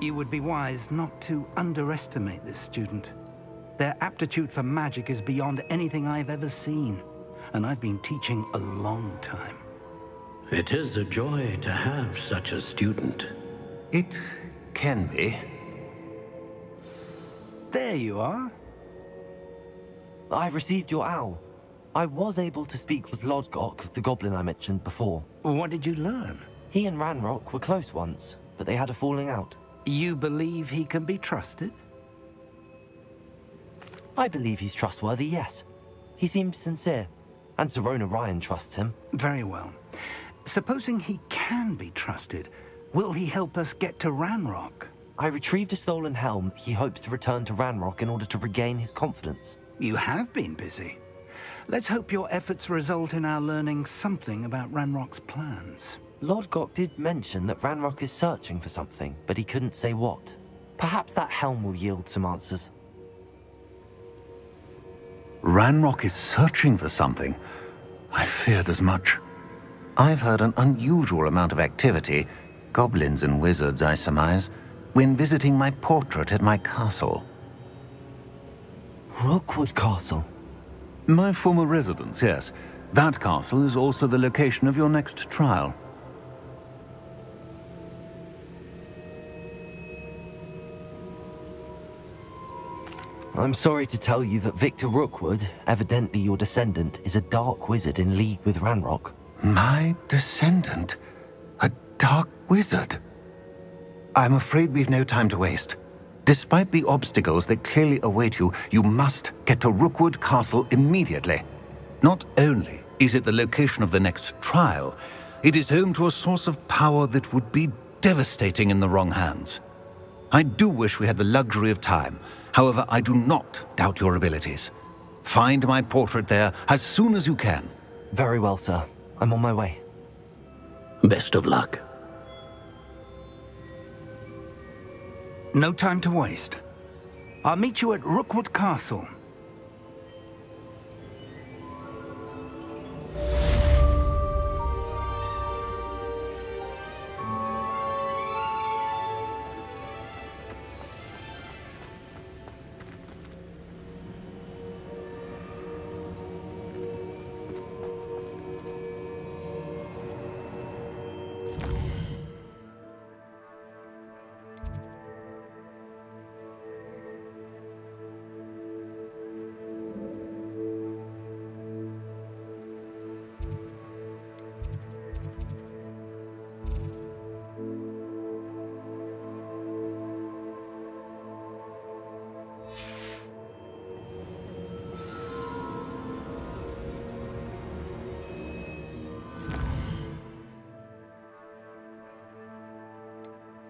You would be wise not to underestimate this student. Their aptitude for magic is beyond anything I've ever seen, and I've been teaching a long time. It is a joy to have such a student. It can be. There you are. I received your owl. I was able to speak with Lodgok, the goblin I mentioned before. What did you learn? He and Ranrock were close once, but they had a falling out. You believe he can be trusted? I believe he's trustworthy, yes. He seems sincere, and Sirona Ryan trusts him. Very well. Supposing he can be trusted, will he help us get to Ranrock? I retrieved a stolen helm he hopes to return to Ranrock in order to regain his confidence. You have been busy. Let's hope your efforts result in our learning something about Ranrock's plans. Lodgok did mention that Ranrock is searching for something, but he couldn't say what. Perhaps that helm will yield some answers. Ranrock is searching for something. I feared as much. I've heard an unusual amount of activity, goblins and wizards, I surmise, when visiting my portrait at my castle. Rookwood Castle? My former residence, yes. That castle is also the location of your next trial. I'm sorry to tell you that Victor Rookwood, evidently your descendant, is a dark wizard in league with Ranrock. My descendant? A dark wizard? I'm afraid we've no time to waste. Despite the obstacles that clearly await you, you must get to Rookwood Castle immediately. Not only is it the location of the next trial, it is home to a source of power that would be devastating in the wrong hands. I do wish we had the luxury of time. However, I do not doubt your abilities. Find my portrait there as soon as you can. Very well, sir. I'm on my way. Best of luck. No time to waste. I'll meet you at Rookwood Castle.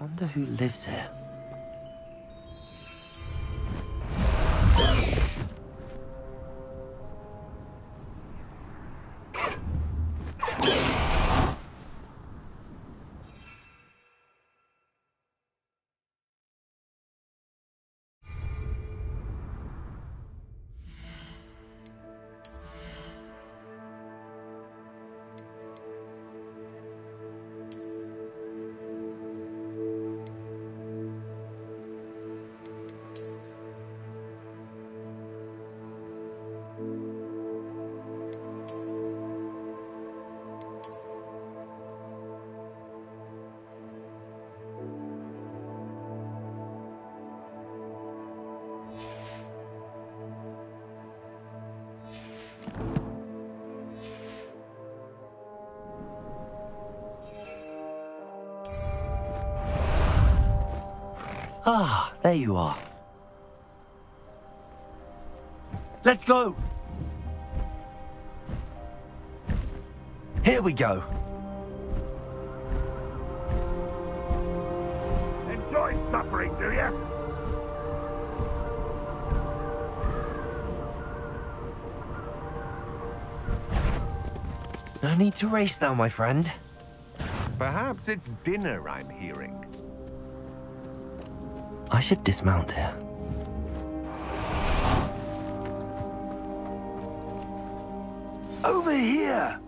Wonder who lives here. Ah, there you are. Let's go! Here we go. Enjoy suffering, do you? No need to race now, my friend. Perhaps it's dinner I'm hearing. I should dismount here. Over here!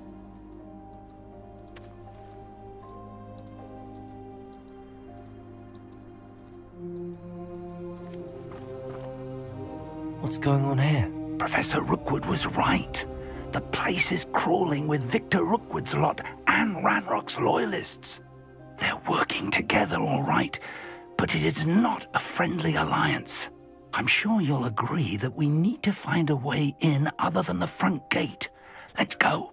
What's going on here? Professor Rookwood was right. The place is crawling with Victor Rookwood's lot and Ranrock's loyalists. They're working together all right, but it is not a friendly alliance. I'm sure you'll agree that we need to find a way in other than the front gate. Let's go.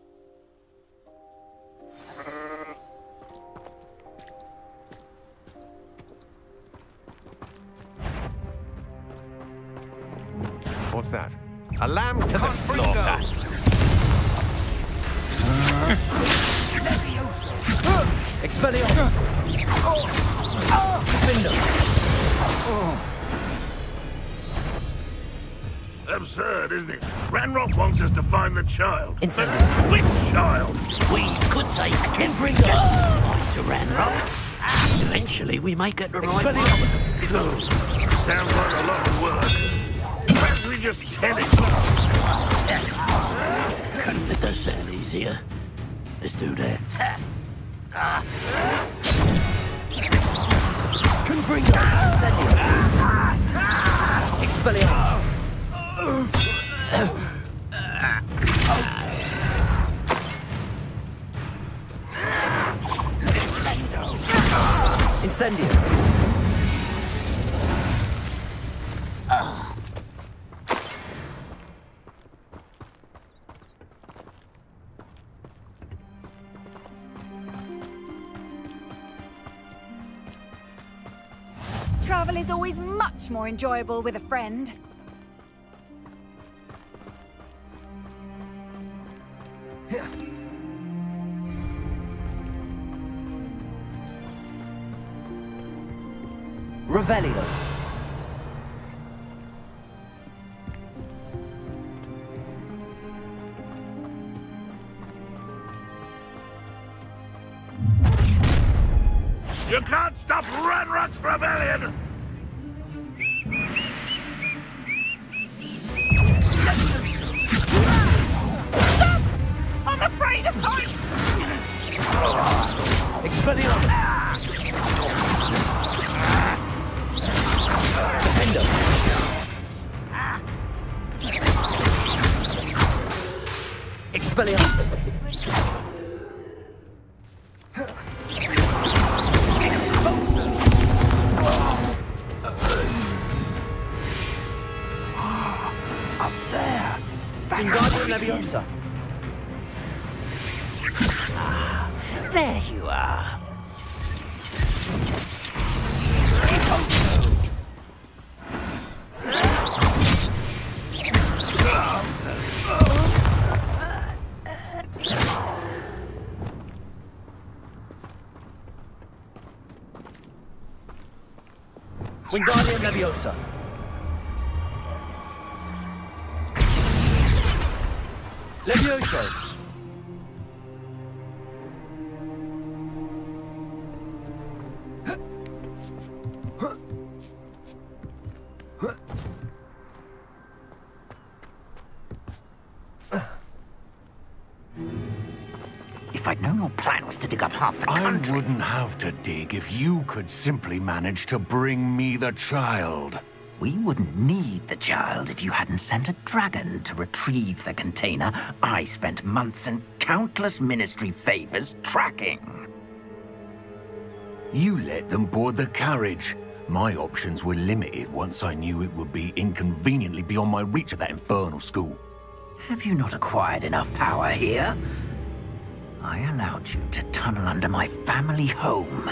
To find the child. Incendiary. Which child? We could take Kenfringer to Ranrock. Eventually, we may get the right one. Sounds like a lot of work. Perhaps we just tell. It does sound easier. Let's do that. Confringo! Incendio! Expelliarmus! Incendio! Travel is always much more enjoyable with a friend. Revelio! There you are. Wingardium Leviosa! Levioso! Have to dig if you could simply manage to bring me the child. We wouldn't need the child if you hadn't sent a dragon to retrieve the container I spent months and countless ministry favors tracking. You let them board the carriage. My options were limited once I knew it would be inconveniently beyond my reach at that infernal school. Have you not acquired enough power here? I allowed you to tunnel under my family home.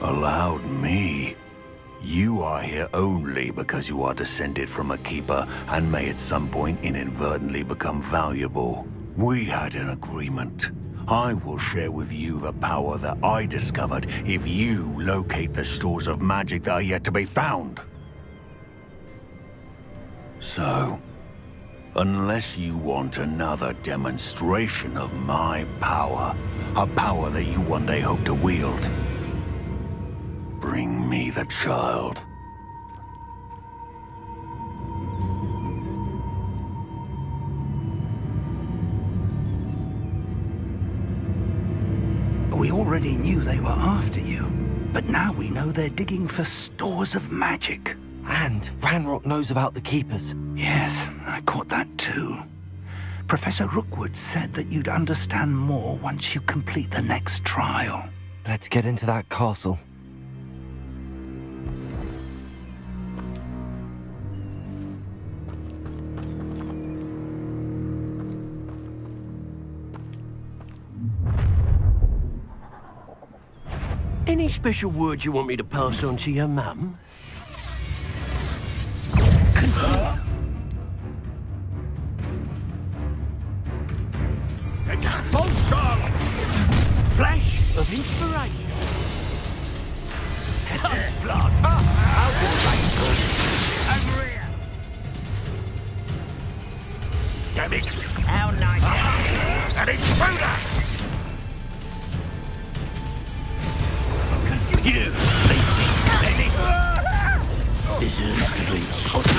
Allowed me? You are here only because you are descended from a keeper and may at some point inadvertently become valuable. We had an agreement. I will share with you the power that I discovered if you locate the stores of magic that are yet to be found. So, unless you want another demonstration of my power, a power that you one day hope to wield, bring me the child. We already knew they were after you, but now we know they're digging for stores of magic. And Ranrock knows about the Keepers. Yes, I caught that too. Professor Rookwood said that you'd understand more once you complete the next trial. Let's get into that castle. Any special words you want me to pass on to your mum? Deserves to be pussy.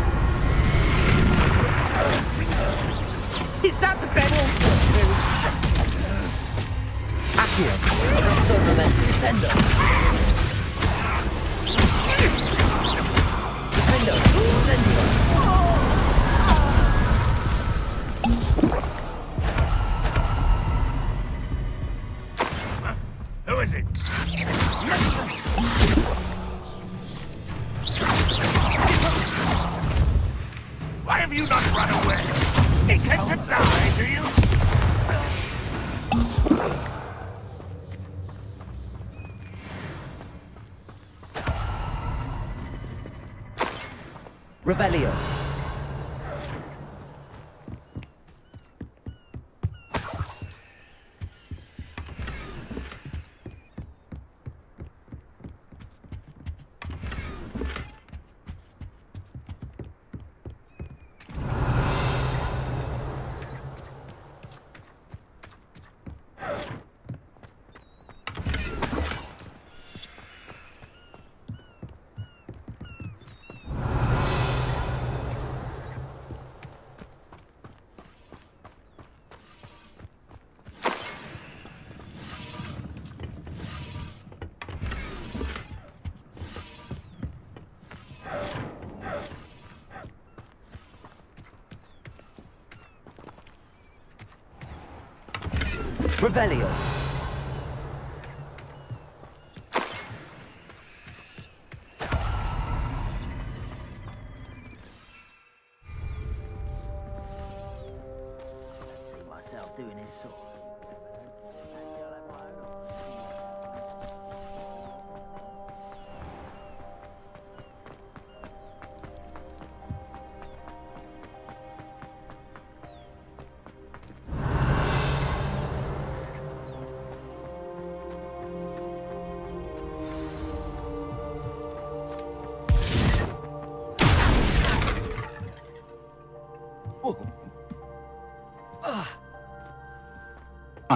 Is that the best? Accio. Arresto Momentum. Descendo. Defendo. Incendio. Revelio.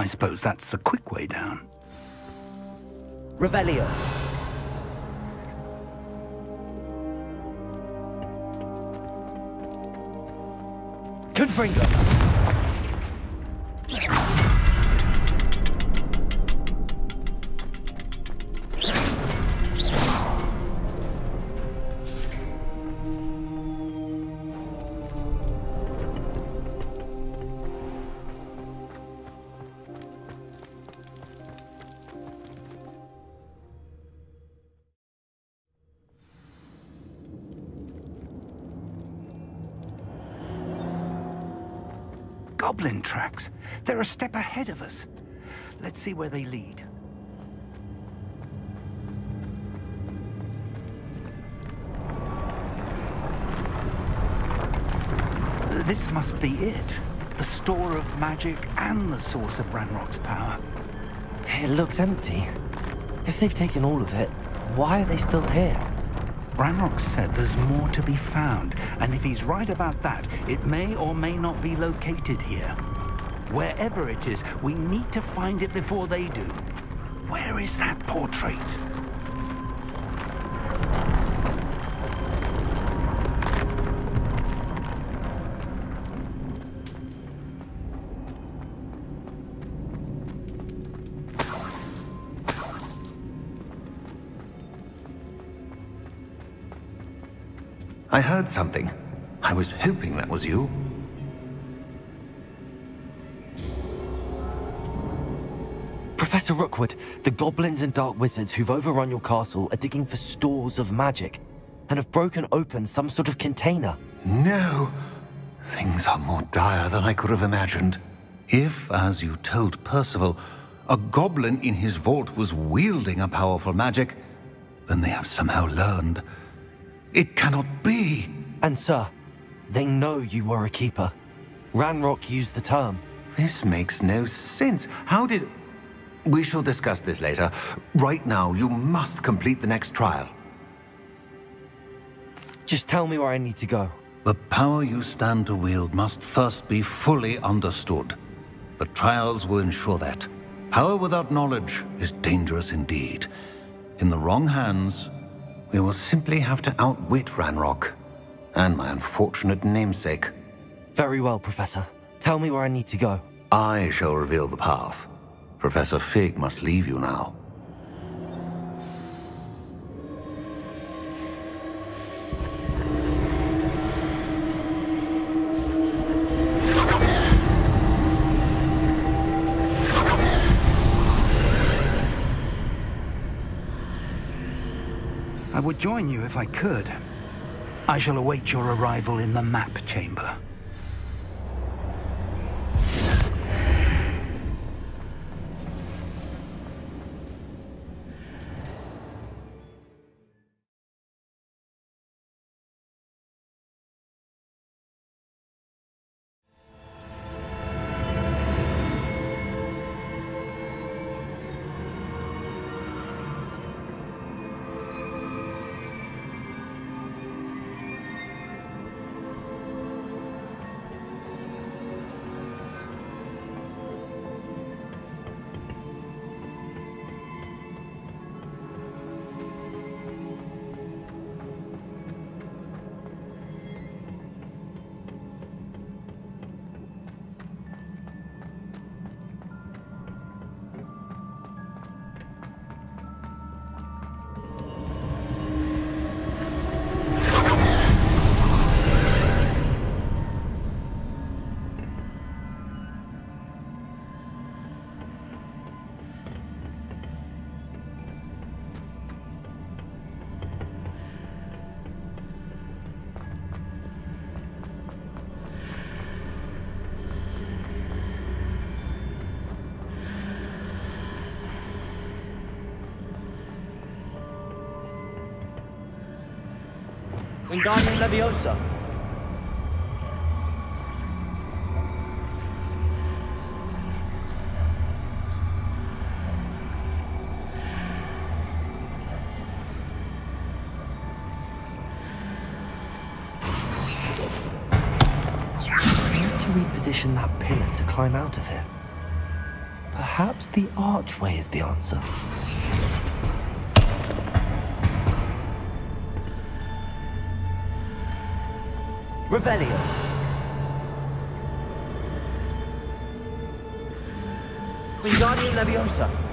I suppose that's the quick way down. Revelio. Confringo. Goblin tracks. They're a step ahead of us. Let's see where they lead. This must be it. The store of magic and the source of Ranrock's power. It looks empty. If they've taken all of it, why are they still here? Ranrock said there's more to be found, and if he's right about that, it may or may not be located here. Wherever it is, we need to find it before they do. Where is that portrait? Something. I was hoping that was you. Professor Rookwood, the goblins and dark wizards who've overrun your castle are digging for stores of magic and have broken open some sort of container. No. Things are more dire than I could have imagined. If, as you told Percival, a goblin in his vault was wielding a powerful magic, then they have somehow learned. It cannot be. And sir, they know you were a keeper. Ranrock used the term. This makes no sense. How did... We shall discuss this later. Right now, you must complete the next trial. Just tell me where I need to go. The power you stand to wield must first be fully understood. The trials will ensure that. Power without knowledge is dangerous indeed. In the wrong hands, we will simply have to outwit Ranrock and my unfortunate namesake. Very well, Professor. Tell me where I need to go. I shall reveal the path. Professor Fig must leave you now. I would join you if I could. I shall await your arrival in the map chamber. Wingardium Leviosa. Reposition that pillar to climb out of here. Perhaps the archway is the answer. Revelio. Wingardium Leviosa.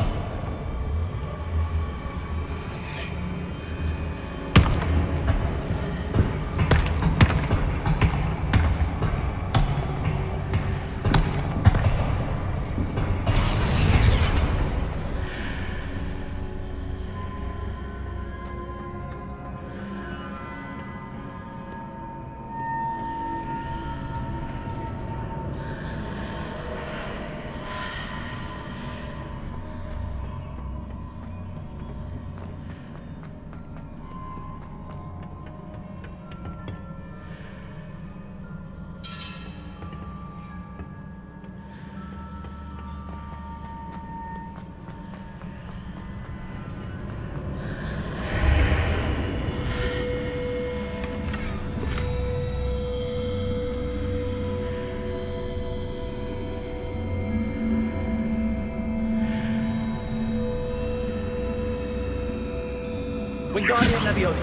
Wingardium Leviosa. That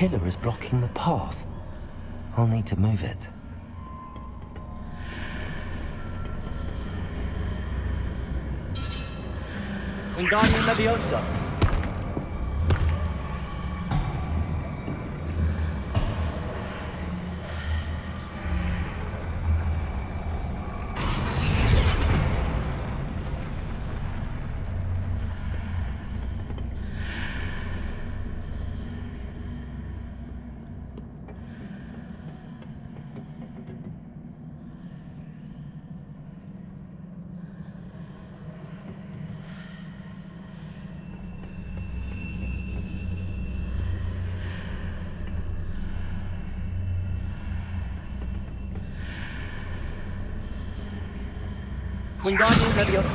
pillar is blocking the path. I'll need to move it. Wingardium Leviosa. nervioso.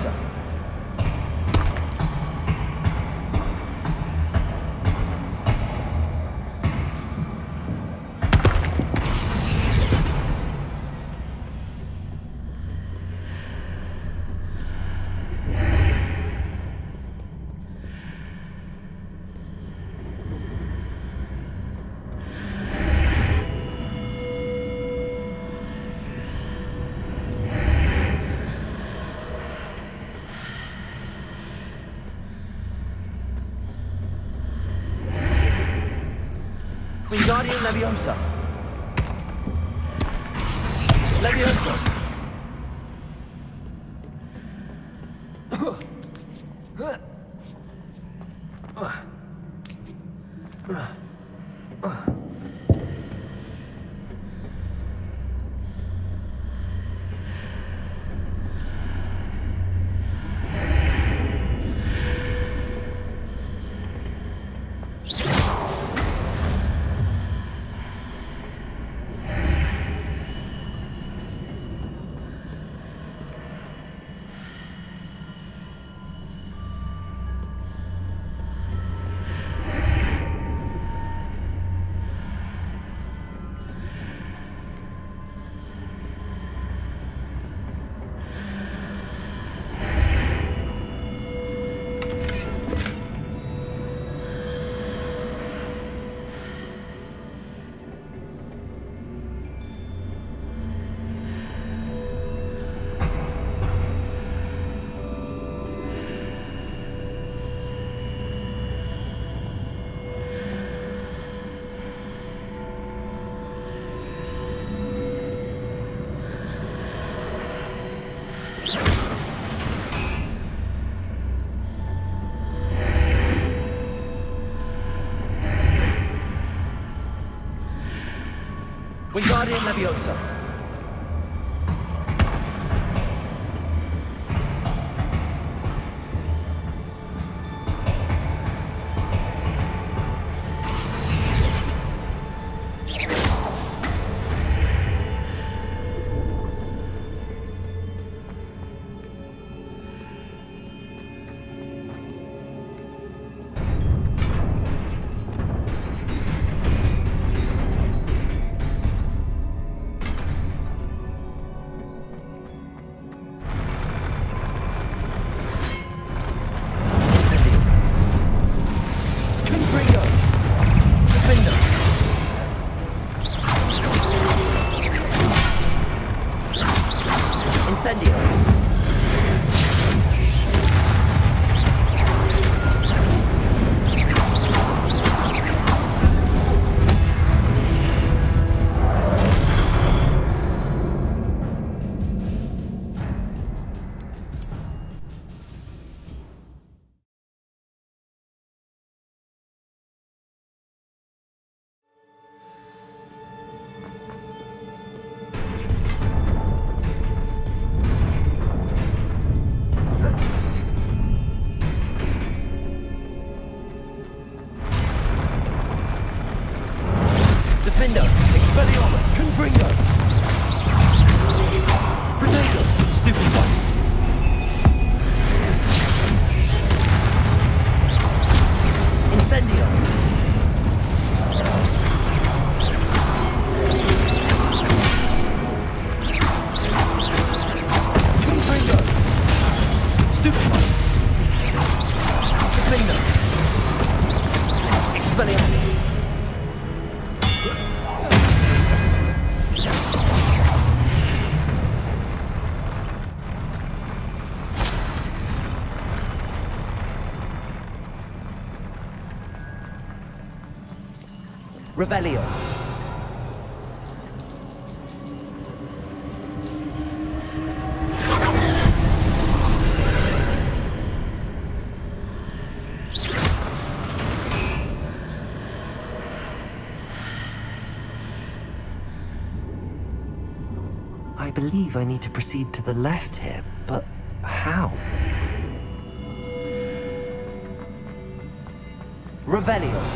Wingardium Leviosa. Wingardium Leviosa. Leviosa. Wingardium Leviosa. Incendio. Defender. Expelliarmus. Confringo. I believe I need to proceed to the left here, but how? Revelio.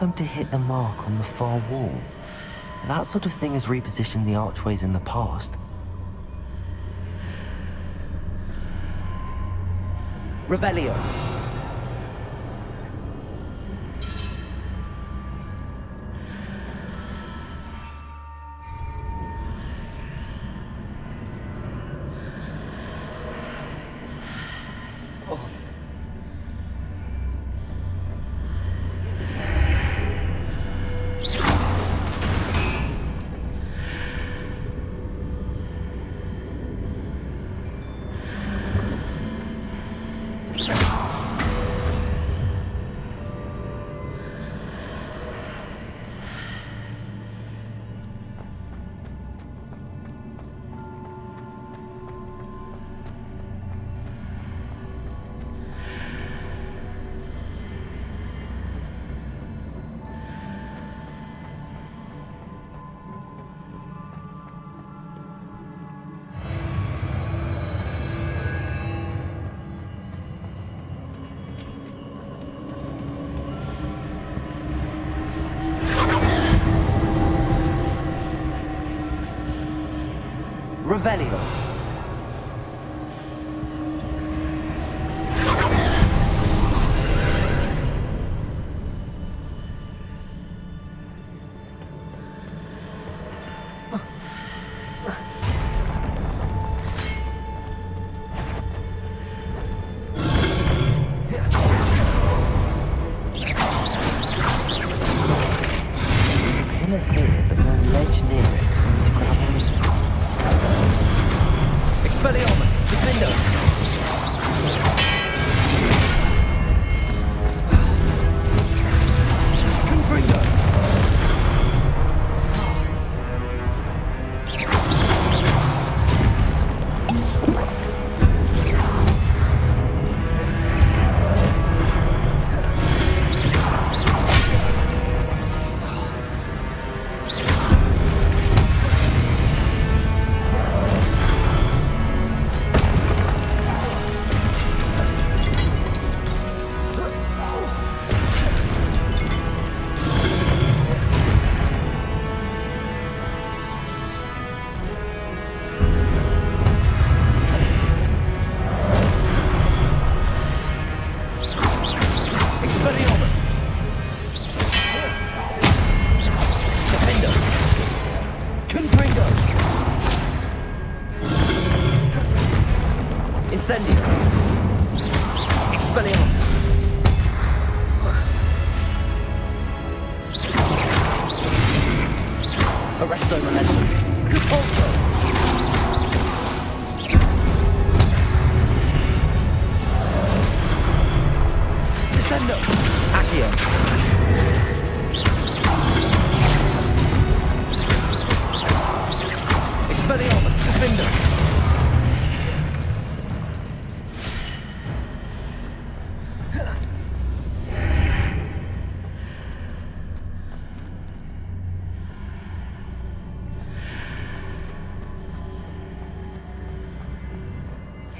I'm to hit the mark on the far wall. That sort of thing has repositioned the archways in the past. Revelio. Revelio.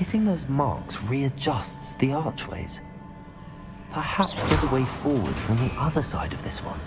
Hitting those marks readjusts the archways. Perhaps there's a way forward from the other side of this one.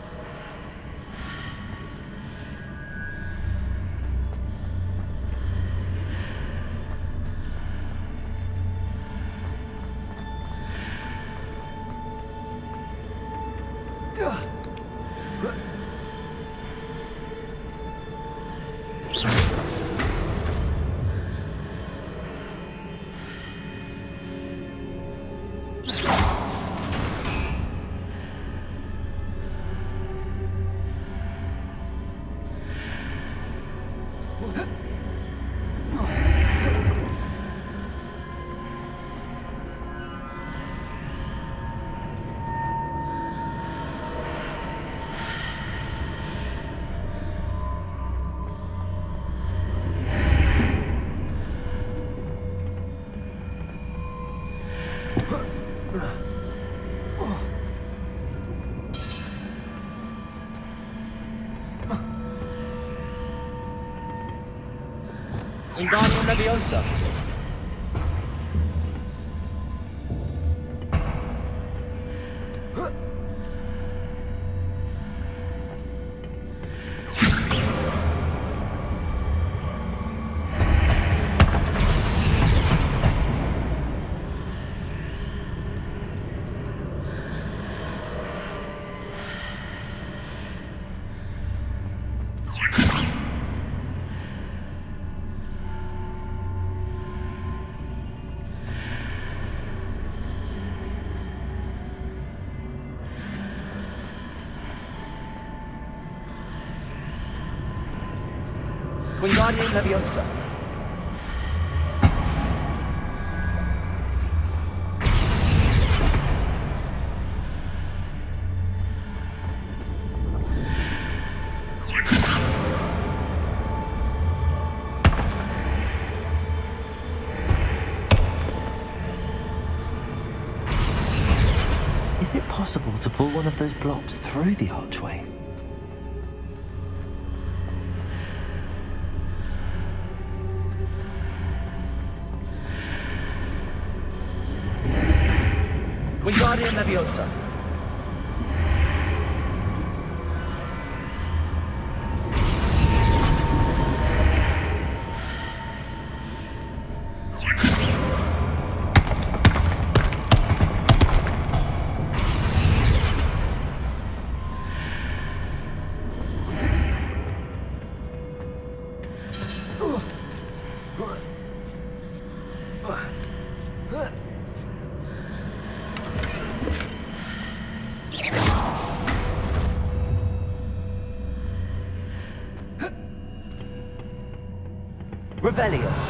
Wingardium Leviosa! Wingardium Is it possible to pull one of those blocks through the archway? Revelio.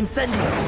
Incendio!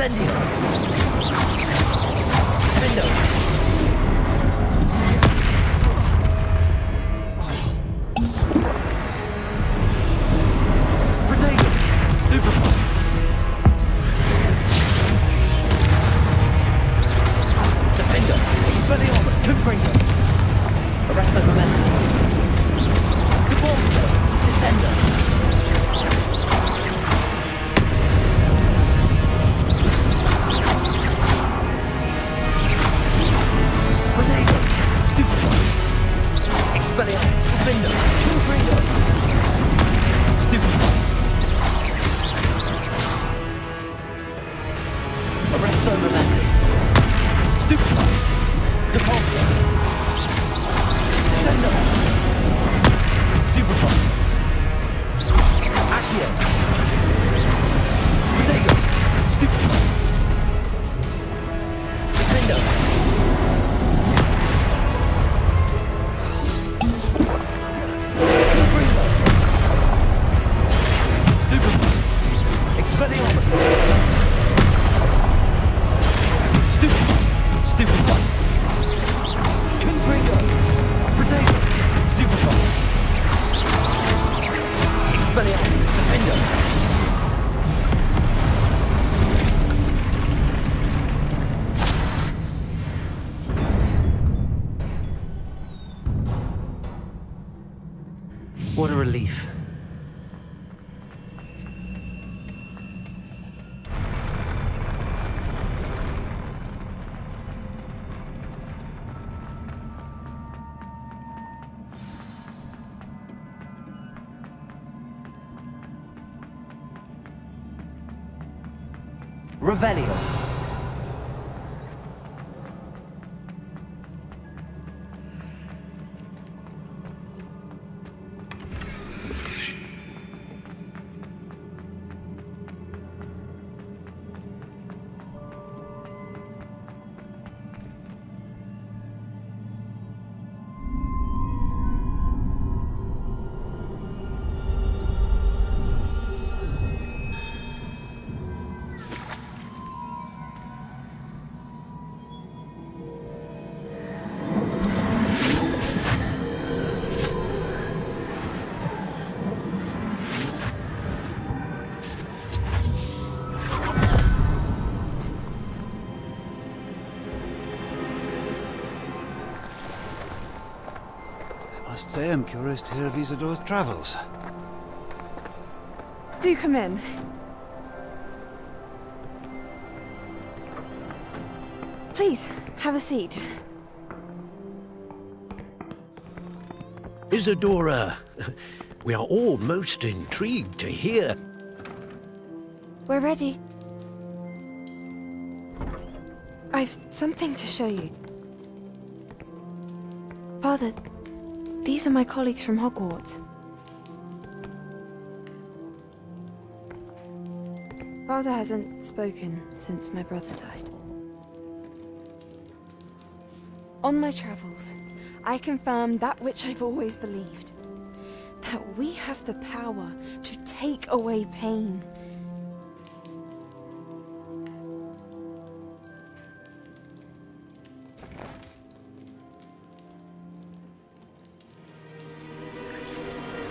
Expelliarmus! Revelio. say, I'm curious to hear of Isidora's travels. Do come in. Please, have a seat. Isidora, we are all most intrigued to hear. We're ready. I've something to show you. Father, these are my colleagues from Hogwarts. Father hasn't spoken since my brother died. On my travels, I confirmed that which I've always believed. That we have the power to take away pain.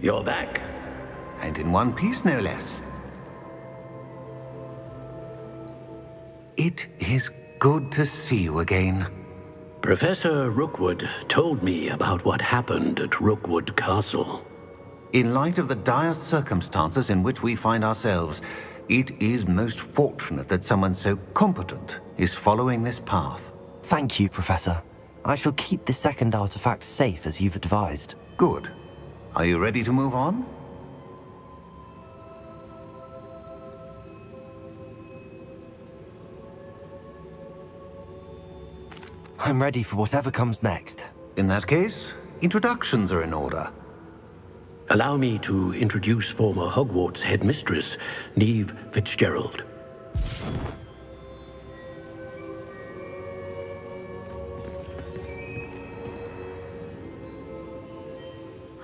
You're back. And in one piece, no less. It is good to see you again. Professor Rookwood told me about what happened at Rookwood Castle. In light of the dire circumstances in which we find ourselves, it is most fortunate that someone so competent is following this path. Thank you, Professor. I shall keep the second artifact safe as you've advised. Good. Are you ready to move on? I'm ready for whatever comes next. In that case, introductions are in order. Allow me to introduce former Hogwarts headmistress, Niamh Fitzgerald.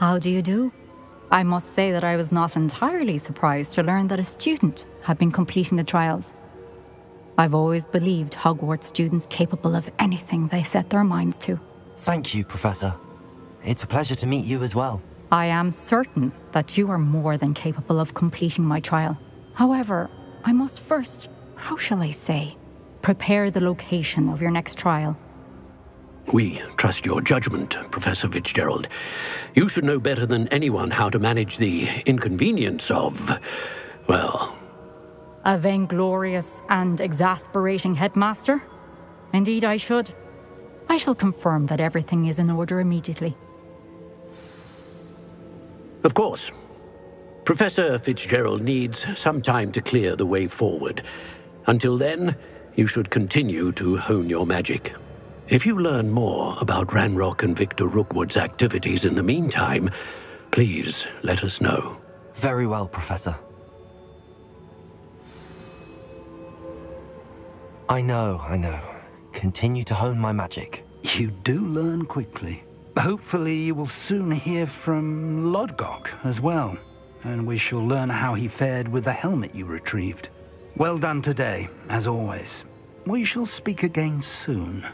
How do you do? I must say that I was not entirely surprised to learn that a student had been completing the trials. I've always believed Hogwarts students capable of anything they set their minds to. Thank you, Professor. It's a pleasure to meet you as well. I am certain that you are more than capable of completing my trial. However, I must first, how shall I say, prepare the location of your next trial. We trust your judgment, Professor Fitzgerald. You should know better than anyone how to manage the inconvenience of, well, A vainglorious and exasperating headmaster? Indeed, I should. I shall confirm that everything is in order immediately. Of course. Professor Fitzgerald needs some time to clear the way forward. Until then, you should continue to hone your magic. If you learn more about Ranrock and Victor Rookwood's activities in the meantime, please let us know. Very well, Professor. I know, I know. Continue to hone my magic. You do learn quickly. Hopefully you will soon hear from Lodgok as well, and we shall learn how he fared with the helmet you retrieved. Well done today, as always. We shall speak again soon.